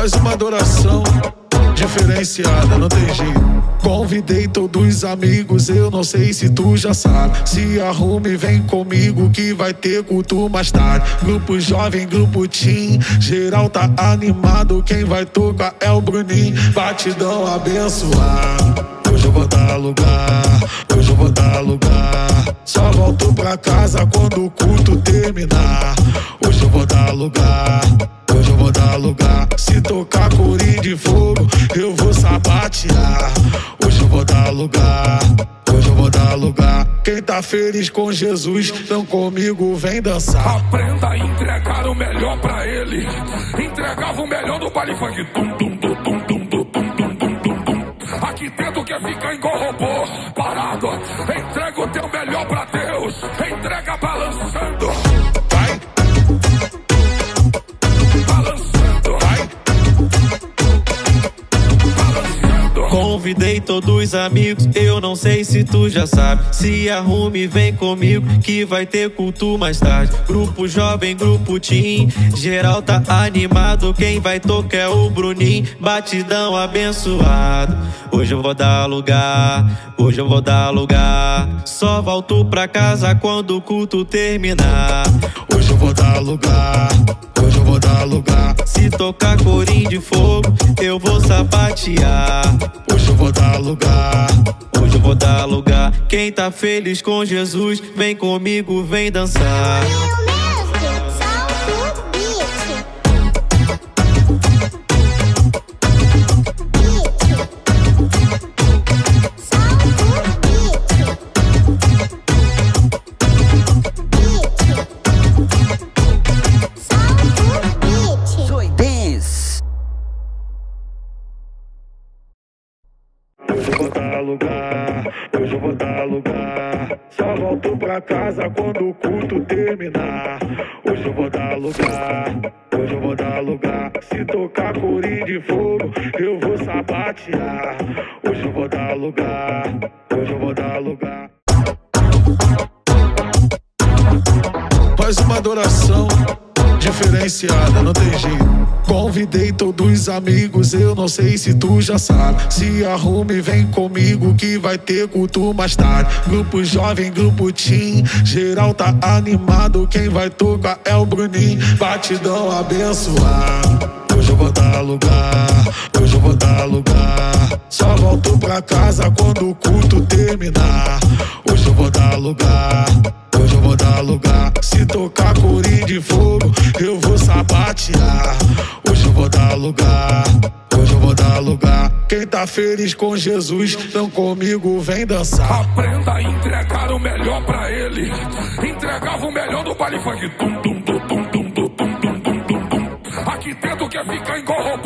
Faz uma adoração diferenciada, não tem jeito. Convidei todos os amigos, eu não sei se tu já sabe. Se arrume, vem comigo que vai ter culto mais tarde. Grupo jovem, grupo teen, geral tá animado. Quem vai tocar é o Bruninho, batidão abençoado. Hoje eu vou dar lugar, hoje eu vou dar lugar. Só volto pra casa quando o culto terminar. Hoje eu vou dar lugar. Tocar corinho de fogo, eu vou sapatear. Hoje eu vou dar lugar. Hoje eu vou dar lugar. Quem tá feliz com Jesus, então comigo vem dançar. Aprenda a entregar o melhor pra ele. Entregava o melhor do baile funk. Tum, tum, tum, tum, tum, tum, tum, tum, tum, tum. Aqui dentro quer ficar igual robô, parado. Entrega o teu melhor pra Deus. Entrega balançando. Convidei todos os amigos, eu não sei se tu já sabe. Se arrume, vem comigo que vai ter culto mais tarde. Grupo jovem, grupo teen, geral tá animado. Quem vai tocar é o Bruninho, batidão abençoado. Hoje eu vou dar lugar, hoje eu vou dar lugar. Só volto pra casa quando o culto terminar. Hoje eu vou dar lugar. Hoje eu vou dar lugar. Se tocar corim de fogo, eu vou sapatear. Lugar. Hoje eu vou dar lugar. Quem tá feliz com Jesus, vem comigo, vem dançar. Dar lugar, hoje eu vou dar lugar. Só volto pra casa quando o culto terminar. Hoje eu vou dar lugar, hoje eu vou dar lugar. Se tocar corinho de fogo, eu vou sapatear. Hoje eu vou dar lugar, hoje eu vou dar lugar. Faz uma adoração diferenciada, não tem jeito. Convidei todos os amigos, eu não sei se tu já sabe. Se arrume, vem comigo que vai ter culto mais tarde. Grupo jovem, grupo teen, geral tá animado. Quem vai tocar é o Bruninho, batidão abençoado. Hoje eu vou dar lugar, hoje eu vou dar lugar. Só volto pra casa quando o culto terminar. Hoje eu vou dar lugar. Hoje eu vou dar lugar. Se tocar corinho de fogo, lugar. Hoje eu vou dar lugar. Quem tá feliz com Jesus, então comigo vem dançar. Aprenda a entregar o melhor pra ele. Entregava o melhor do baile funk. Tum, tum, tum, tum, tum, tum, tum, tum, tum. Aqui dentro quer ficar igual